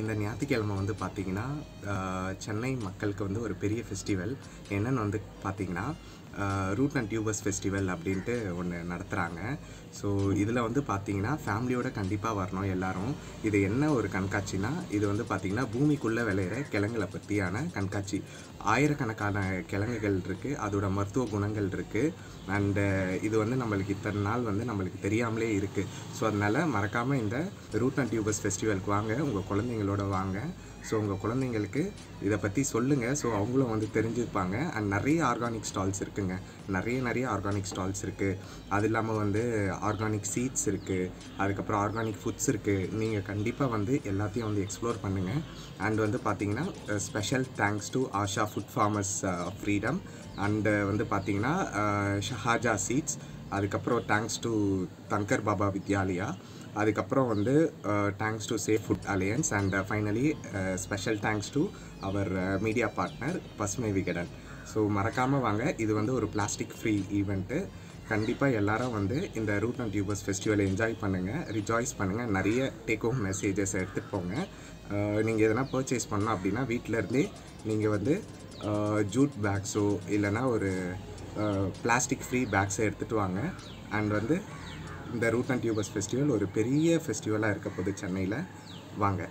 இந்த ஞாயிற்றுக்கிழமை வந்து பார்த்தீங்கன்னா சென்னை மக்களுக்கு வந்து ஒரு பெரிய ஃபெஸ்டிவல் என்னன்னு வந்து பார்த்தீங்கன்னா ரூட் அண்ட் டியூபர்ஸ் ஃபெஸ்டிவல் அப்படின்ட்டு ஒன்று நடத்துகிறாங்க ஸோ இதில் வந்து பார்த்தீங்கன்னா ஃபேமிலியோட கண்டிப்பாக வரணும் எல்லாரும். இது என்ன ஒரு கண்காட்சினா இது வந்து பார்த்திங்கன்னா பூமிக்குள்ளே விளையிற கிழங்குல பற்றியான கண்காட்சி. ஆயிரக்கணக்கான கிழங்குகள் இருக்குது அதோட மருத்துவ குணங்கள் இருக்குது அண்டு இது வந்து நம்மளுக்கு இத்தனை நாள் வந்து நம்மளுக்கு தெரியாமலே இருக்குது ஸோ அதனால் மறக்காமல் இந்த ரூட் அண்ட் டியூபர்ஸ் ஃபெஸ்டிவலுக்கு வாங்க. உங்கள் குழந்தைங்களோட வாங்க. ஸோ உங்கள் குழந்தைங்களுக்கு இதை பற்றி சொல்லுங்கள் ஸோ அவங்களும் வந்து தெரிஞ்சுப்பாங்க. அண்ட் நிறைய ஆர்கானிக் ஸ்டால்ஸ் இருக்குங்க. நிறைய நிறைய ஆர்கானிக் ஸ்டால்ஸ் இருக்குது அது இல்லாமல் வந்து ஆர்கானிக் சீட்ஸ் இருக்குது அதுக்கப்புறம் ஆர்கானிக் ஃபுட்ஸ் இருக்குது நீங்கள் கண்டிப்பாக வந்து எல்லாத்தையும் வந்து எக்ஸ்ப்ளோர் பண்ணுங்கள் அண்ட் வந்து பார்த்தீங்கன்னா special thanks to Asha food farmers freedom and வந்து பார்த்தீங்கன்னா ஷஹாஜா சீட்ஸ் அதுக்கப்புறம் தேங்க்ஸ் டு தங்கர் பாபா வித்யாலயா அதுக்கப்புறம் வந்து thanks to safe food alliance and finally special thanks to our media partner Pasumai Vikatan so மறக்காமல் வாங்க. இது வந்து ஒரு பிளாஸ்டிக் ஃப்ரீ ஈவெண்ட்டு கண்டிப்பாக எல்லாரும் வந்து இந்த ரூட் அண்ட் டியூபர்ஸ் ஃபெஸ்டிவலை என்ஜாய் பண்ணுங்கள் ரிஜாய்ஸ் பண்ணுங்கள் நிறைய டேக் ஹோம் மெசேஜஸ் எடுத்துகிட்டு போங்க. Uh, நீங்கள் எதனா பர்ச்சேஸ் பண்ணோம் அப்படின்னா வீட்டிலருந்தே நீங்கள் வந்து uh, ஜூட் பேக்ஸோ இல்லைன்னா ஒரு பிளாஸ்டிக் ஃப்ரீ பேக்ஸை எடுத்துகிட்டு வாங்க. அண்ட் வந்து இந்த ரூட் அண்ட் டியூபர்ஸ் ஃபெஸ்டிவல் ஒரு பெரிய ஃபெஸ்டிவலாக இருக்க போது சென்னையில். வாங்க.